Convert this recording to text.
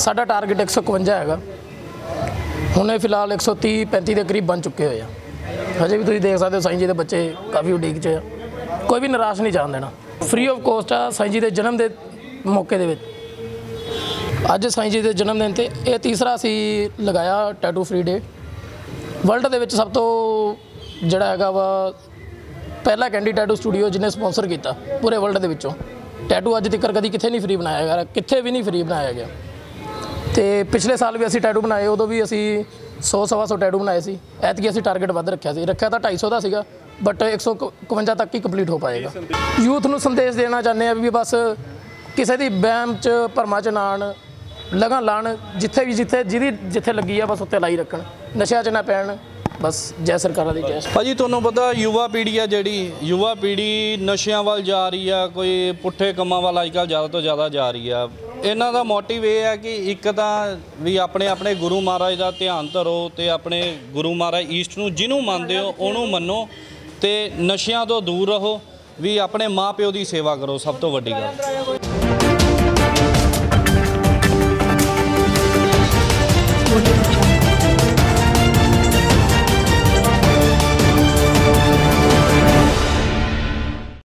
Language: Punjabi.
ਸਾਡਾ ਟਾਰਗੇਟ 151 ਹੈਗਾ। ਹੁਣ ਇਹ ਫਿਲਹਾਲ 130 35 ਦੇ ਕਰੀਬ ਬਣ ਚੁੱਕੇ ਹੋਏ ਆ। ਹਜੇ ਵੀ ਤੁਸੀਂ ਦੇਖ ਸਕਦੇ ਹੋ ਸਾਈਂ ਜੀ ਦੇ ਬੱਚੇ ਕਾਫੀ ਉਡੀਕ 'ਚ ਆ। ਕੋਈ ਵੀ ਨਿਰਾਸ਼ ਨਹੀਂ ਜਾਣ ਦੇਣਾ। ਫ੍ਰੀ ਆਫ ਕੋਸਟ ਆ ਸਾਈਂ ਜੀ ਦੇ ਜਨਮ ਦੇ ਮੌਕੇ ਦੇ ਵਿੱਚ। ਅੱਜ ਸਾਈਂ ਜੀ ਦੇ ਜਨਮ ਦਿਨ ਤੇ ਇਹ ਤੀਸਰਾ ਅਸੀਂ ਲਗਾਇਆ ਟੈਟੂ ਫ੍ਰੀ ਡੇ ਵਰਲਡ ਦੇ ਵਿੱਚ ਸਭ ਤੋਂ ਜਿਹੜਾ ਹੈਗਾ ਵਾ, ਪਹਿਲਾ ਕੈਂਡੀ ਟੈਟੂ ਸਟੂਡੀਓ ਜਿਹਨੇ ਸਪਾਂਸਰ ਕੀਤਾ ਪੂਰੇ ਵਰਲਡ ਦੇ ਵਿੱਚੋਂ। ਟੈਟੂ ਅੱਜ ਤੱਕ ਕਦੀ ਕਿੱਥੇ ਨਹੀਂ ਫ੍ਰੀ ਬਣਾਇਆ ਗਿਆ, ਕਿੱਥੇ ਵੀ ਨਹੀਂ ਫ੍ਰੀ ਬਣਾਇਆ ਗਿਆ। ਤੇ ਪਿਛਲੇ ਸਾਲ ਵੀ ਅਸੀਂ ਟੈਟੂ ਬਣਾਏ, ਉਦੋਂ ਵੀ ਅਸੀਂ 100 ਸਵਾ ਸੌ ਟੈਟੂ ਬਣਾਏ ਸੀ। ਐਤਕੀ ਅਸੀਂ ਟਾਰਗੇਟ ਵੱਧ ਰੱਖਿਆ ਸੀ। ਰੱਖਿਆ ਤਾਂ 250 ਦਾ ਸੀਗਾ ਬਟ 151 ਤੱਕ ਹੀ ਕੰਪਲੀਟ ਹੋ ਪਾਏਗਾ। ਯੂਥ ਨੂੰ ਸੰਦੇਸ਼ ਦੇਣਾ ਚਾਹੁੰਦੇ ਆ ਵੀ ਬਸ ਕਿਸੇ ਦੀ ਬਹਿਮ ਚ, ਭਰਮਾਂ ਚ ਨਾਣ ਲਗਾਂ ਲਾਣ, ਜਿੱਥੇ ਵੀ ਜਿੱਥੇ ਜਿਹਦੀ ਜਿੱਥੇ ਲੱਗੀ ਆ, ਬਸ ਉੱਤੇ ਲਾਈ ਰੱਖਣ। ਨਸ਼ਿਆਂ ਚ ਨਾ ਪੈਣ, ਬਸ ਜੈ ਸਰਕਾਰਾਂ ਦੀ ਜੈ। ਭਾਜੀ, ਤੁਹਾਨੂੰ ਪਤਾ ਯੁਵਾ ਪੀੜ੍ਹੀ ਆ ਜਿਹੜੀ, ਯੁਵਾ ਪੀੜ੍ਹੀ ਨਸ਼ਿਆਂ ਵੱਲ ਜਾ ਰਹੀ ਆ, ਕੋਈ ਪੁੱਠੇ ਕੰਮਾਂ ਵੱਲ ਅੱਜਕੱਲ ਜ਼ਿਆਦਾ ਤੋਂ ਜ਼ਿਆਦਾ ਜਾ ਰਹੀ ਆ। ਇਹਨਾਂ ਦਾ ਮੋਟਿਵ ਇਹ ਹੈ ਕਿ ਇੱਕ ਤਾਂ ਵੀ ਆਪਣੇ ਆਪਣੇ ਗੁਰੂ ਮਹਾਰਾਜ ਦਾ ਧਿਆਨ ਧਰੋ ਤੇ ਆਪਣੇ ਗੁਰੂ ਮਹਾਰਾਜ ਈਸਟ ਨੂੰ ਜਿਹਨੂੰ ਮੰਨਦੇ ਹੋ, ਉਹਨੂੰ ਮੰਨੋ ਤੇ ਨਸ਼ਿਆਂ ਤੋਂ ਦੂਰ ਰਹੋ, ਵੀ ਆਪਣੇ ਮਾਪਿਓ ਦੀ ਸੇਵਾ ਕਰੋ, ਸਭ ਤੋਂ ਵੱਡੀ ਗੱਲ।